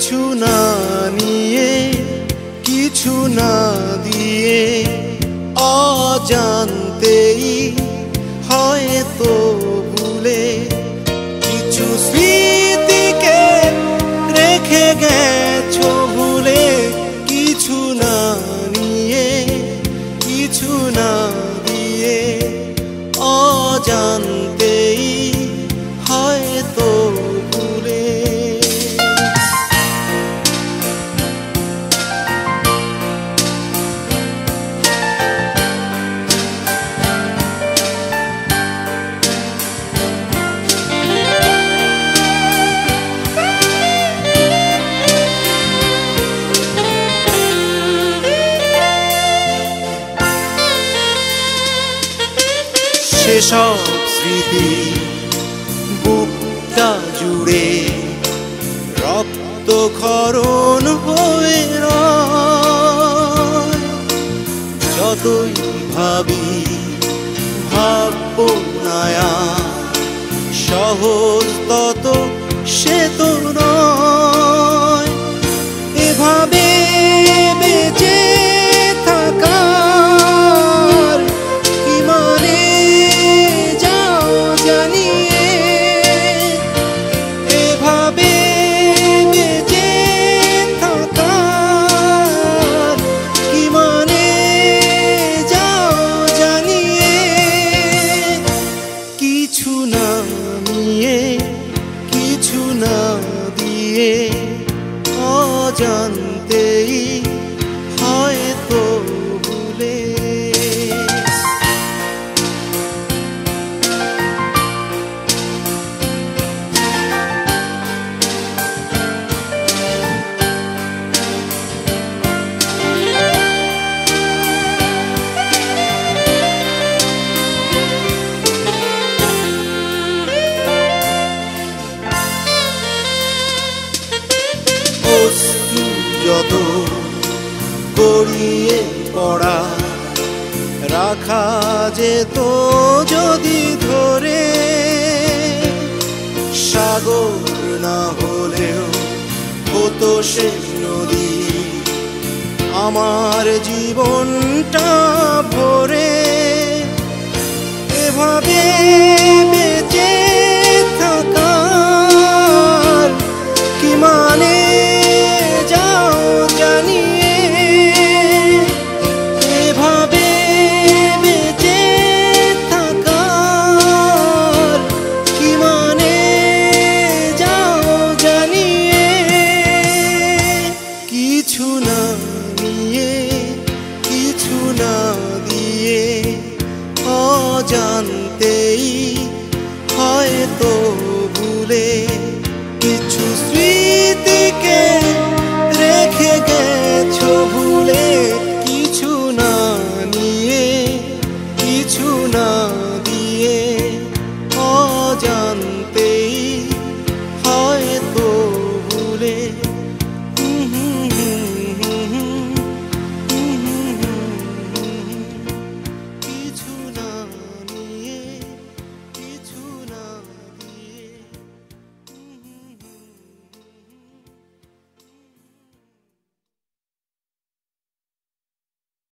কিছু না নিয়ে, কিছু না দিয়ে অজান্তেই হয়তো ভুলে কিছু স্মৃতিকে রেখে গেছো ভুলে কিছু না নিয়ে, কিছু না দিয়ে অজান্তেই সেসব স্মৃতি। বুকটা জুড়ে রক্ত খরণ হয়ে যতই ভাবি ভাবব নায়া সহজ তত সে তো අන්තෙයි গড়িয়ে পড়া। রাখা যেত যদি ধরে। সাগর না হলেও হতো সে নদী। আমার জীবনটা ভরে। এভাবে জানতেই হয়তো